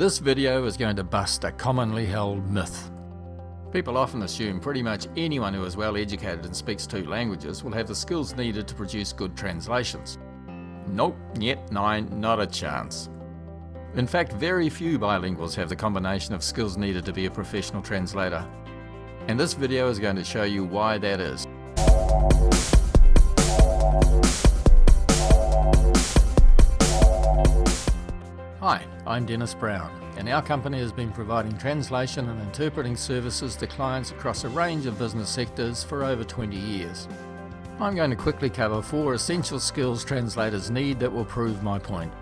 This video is going to bust a commonly held myth. People often assume pretty much anyone who is well educated and speaks two languages will have the skills needed to produce good translations. Nope, nyet nein, not a chance. In fact, very few bilinguals have the combination of skills needed to be a professional translator. And this video is going to show you why that is. Hi, I'm Dennis Brown, and our company has been providing translation and interpreting services to clients across a range of business sectors for over 20 years. I'm going to quickly cover four essential skills translators need that will prove my point.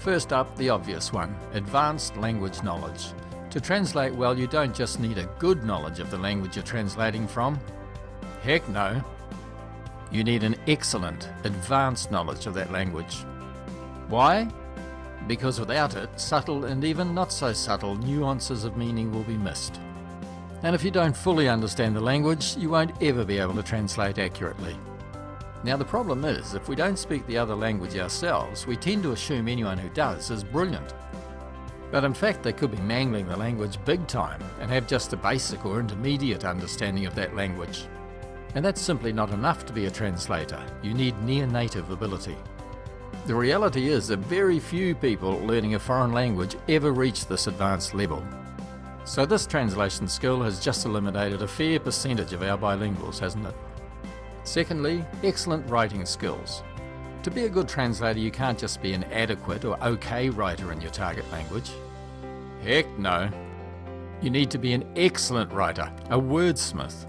First up, the obvious one advanced language knowledge. To translate well, you don't just need a good knowledge of the language you're translating from. Heck no. You need an excellent, advanced knowledge of that language. Why? Because without it, subtle and even not so subtle nuances of meaning will be missed. And if you don't fully understand the language, you won't ever be able to translate accurately. Now the problem is, if we don't speak the other language ourselves, we tend to assume anyone who does is brilliant. But in fact, they could be mangling the language big time and have just a basic or intermediate understanding of that language. And that's simply not enough to be a translator. You need near native ability. The reality is that very few people learning a foreign language ever reach this advanced level. So this translation skill has just eliminated a fair percentage of our bilinguals, hasn't it? Secondly, excellent writing skills. To be a good translator, you can't just be an adequate or okay writer in your target language. Heck no. You need to be an excellent writer, a wordsmith.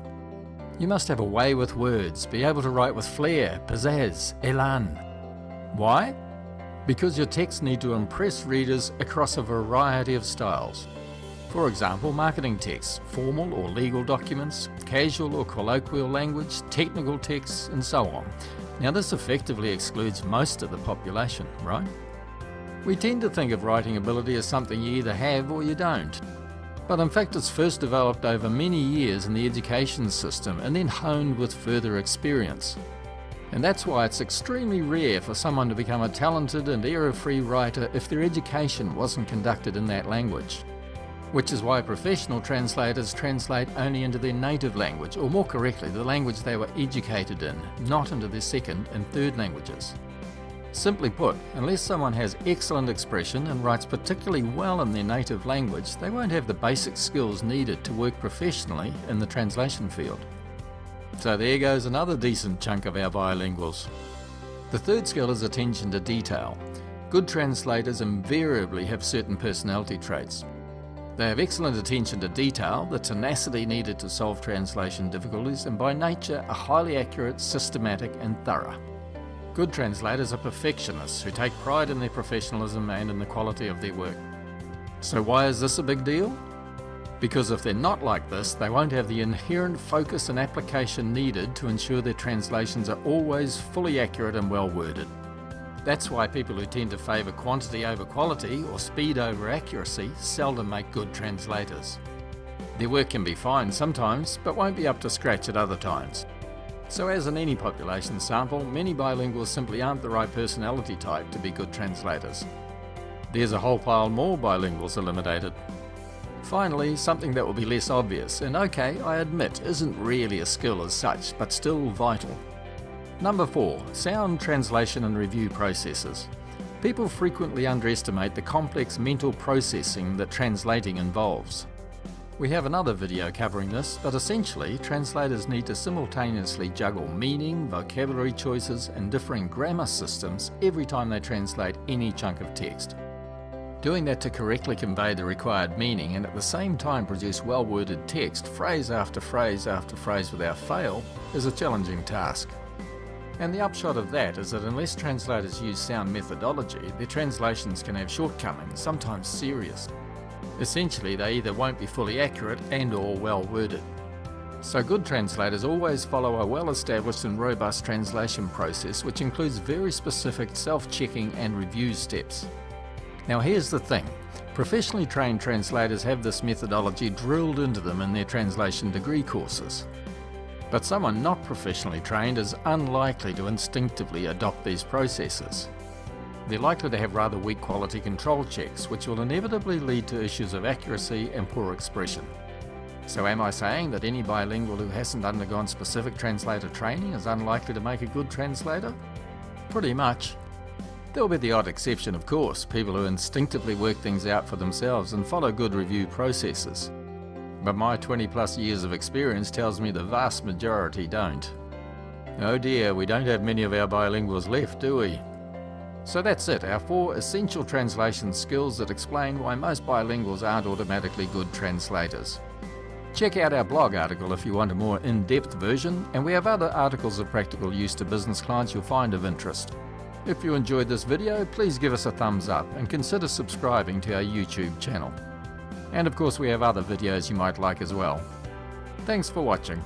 You must have a way with words, be able to write with flair, pizzazz, elan, why? Because your texts need to impress readers across a variety of styles. For example, marketing texts, formal or legal documents, casual or colloquial language, technical texts, and so on. Now, this effectively excludes most of the population, right? We tend to think of writing ability as something you either have or you don't. But in fact, it's first developed over many years in the education system and then honed with further experience. And that's why it's extremely rare for someone to become a talented and error-free writer if their education wasn't conducted in that language. Which is why professional translators translate only into their native language, or more correctly, the language they were educated in, not into their second and third languages. Simply put, unless someone has excellent expression and writes particularly well in their native language, they won't have the basic skills needed to work professionally in the translation field. So there goes another decent chunk of our bilinguals. The third skill is attention to detail. Good translators invariably have certain personality traits. They have excellent attention to detail, the tenacity needed to solve translation difficulties, and by nature are highly accurate, systematic, and thorough. Good translators are perfectionists who take pride in their professionalism and in the quality of their work. So why is this a big deal? Because if they're not like this, they won't have the inherent focus and application needed to ensure their translations are always fully accurate and well worded. That's why people who tend to favour quantity over quality or speed over accuracy seldom make good translators. Their work can be fine sometimes, but won't be up to scratch at other times. So as in any population sample, many bilinguals simply aren't the right personality type to be good translators. There's a whole pile more bilinguals eliminated, Finally, something that will be less obvious, and okay, I admit, isn't really a skill as such, but still vital. Number 4. Sound translation and review processes. People frequently underestimate the complex mental processing that translating involves. We have another video covering this, but essentially, translators need to simultaneously juggle meaning, vocabulary choices, and differing grammar systems every time they translate any chunk of text. Doing that to correctly convey the required meaning and at the same time produce well-worded text, phrase after phrase after phrase without fail, is a challenging task. And the upshot of that is that unless translators use sound methodology, their translations can have shortcomings, sometimes serious. Essentially, they either won't be fully accurate and or well worded. So good translators always follow a well-established and robust translation process which includes very specific self-checking and review steps. Now here's the thing. Professionally trained translators have this methodology drilled into them in their translation degree courses. But someone not professionally trained is unlikely to instinctively adopt these processes. they're likely to have rather weak quality control checks, which will inevitably lead to issues of accuracy and poor expression. So am I saying that any bilingual who hasn't undergone specific translator training is unlikely to make a good translator? Pretty much. There'll be the odd exception, of course, people who instinctively work things out for themselves and follow good review processes. But my 20 plus years of experience tells me the vast majority don't. Oh dear, we don't have many of our bilinguals left, do we? So that's it, our four essential translation skills that explain why most bilinguals aren't automatically good translators. Check out our blog article if you want a more in-depth version, and we have other articles of practical use to business clients you'll find of interest. If you enjoyed this video, please give us a thumbs up and consider subscribing to our YouTube channel. And of course we have other videos you might like as well. Thanks for watching.